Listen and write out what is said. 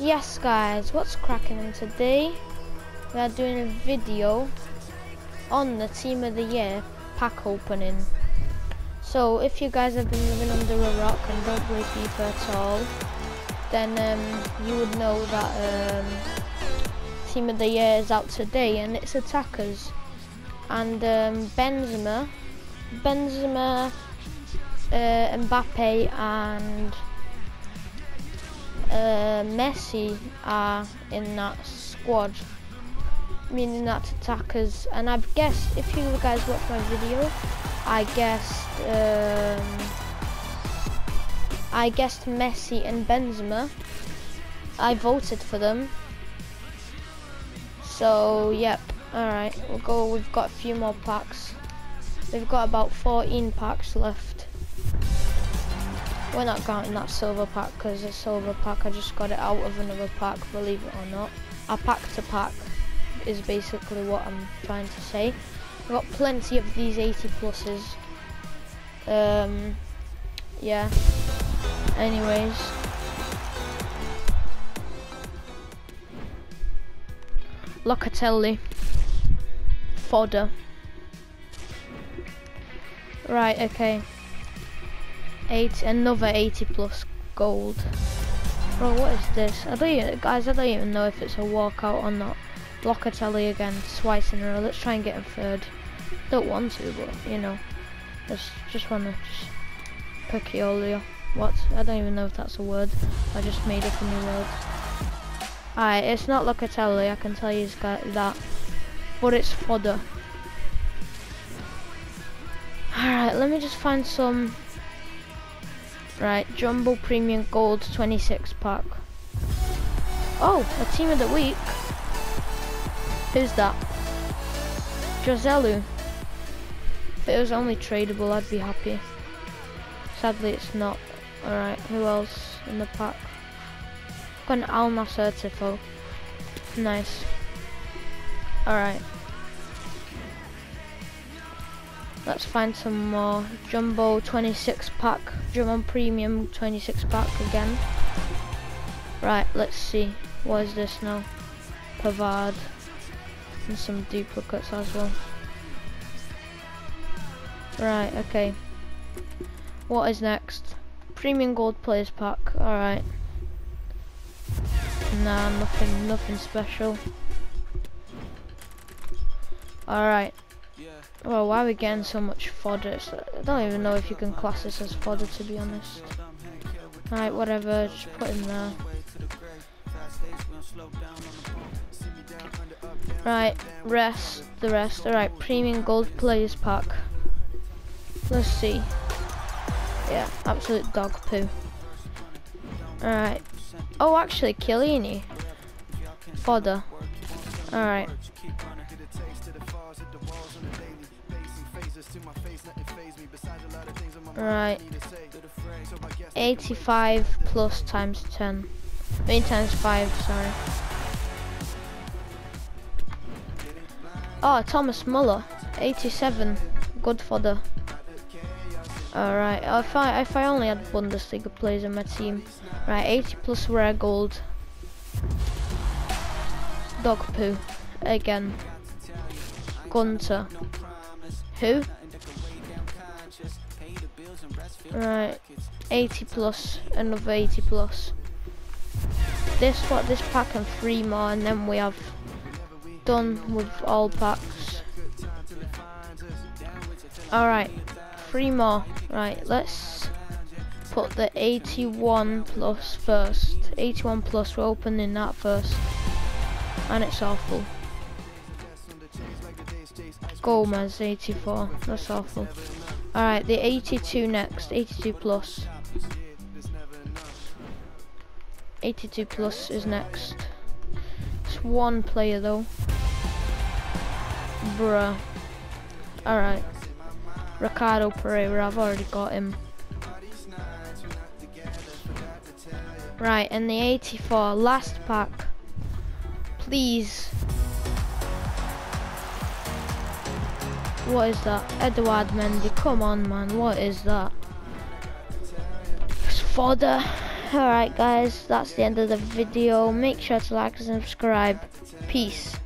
Yes guys, what's cracking and today we are doing a video on the team of the year pack opening. So if you guys have been living under a rock and don't play FIFA at all, then um, you would know that um, team of the year is out today and it's attackers. And um, Benzema, Benzema, uh, Mbappe and uh, Messi are in that squad, meaning that attackers. And I've guessed, if you guys watch my video, I guessed, um, I guessed Messi and Benzema. I voted for them. So, yep. Alright, we'll go. We've got a few more packs. We've got about 14 packs left. We're not counting that silver pack because a silver pack, I just got it out of another pack, believe it or not. A pack to pack is basically what I'm trying to say. I've got plenty of these 80 pluses. Um, yeah. Anyways. Locatelli. Fodder. Right, okay. Eight, another 80 plus gold. Bro, what is this? I don't even, guys, I don't even know if it's a walkout or not. Locatelli again, twice in a row. Let's try and get a third. Don't want to, but you know, just just wanna just Picciolio. What? I don't even know if that's a word. I just made up a new word. Alright, it's not Locatelli. I can tell you that, but it's fodder. Alright, let me just find some Right, Jumbo Premium Gold 26 pack. Oh, a team of the week. Who's that? Joselu. If it was only tradable, I'd be happy. Sadly, it's not. Alright, who else in the pack? Got an Al Nassr Tifo. Nice. Alright. Let's find some more Jumbo 26 pack, Jumbo Premium 26 pack again. Right, let's see. What is this now? Pavard. And some duplicates as well. Right, okay. What is next? Premium Gold Players Pack. Alright. Nah, nothing, nothing special. Alright. Well, why are we getting so much fodder? Uh, I don't even know if you can class this as fodder, to be honest. Alright, whatever, just put in there. Right, rest, the rest. Alright, premium gold players pack. Let's see. Yeah, absolute dog poo. Alright. Oh, actually, Chiellini. Fodder. Alright. Right. 85 plus times 10. I mean times 5, sorry. Oh, Thomas Muller. 87. Good fodder. Alright, if I if I only had Bundesliga players in my team. Right, 80 plus rare gold. Dog poo. Again. Gunter. Right, 80 plus, another 80 plus. This what this pack and three more, and then we have done with all packs. All right, three more. Right, let's put the 81 plus first. 81 plus, we're opening that first, and it's awful. Gomez 84, that's awful. Alright, the 82 next, 82 plus. 82 plus is next. It's one player though. Bruh. Alright. Ricardo Pereira, I've already got him. Right, and the 84, last pack. Please. What is that? Edouard Mendy, come on man, what is that? It's fodder. Alright guys, that's the end of the video. Make sure to like and subscribe. Peace.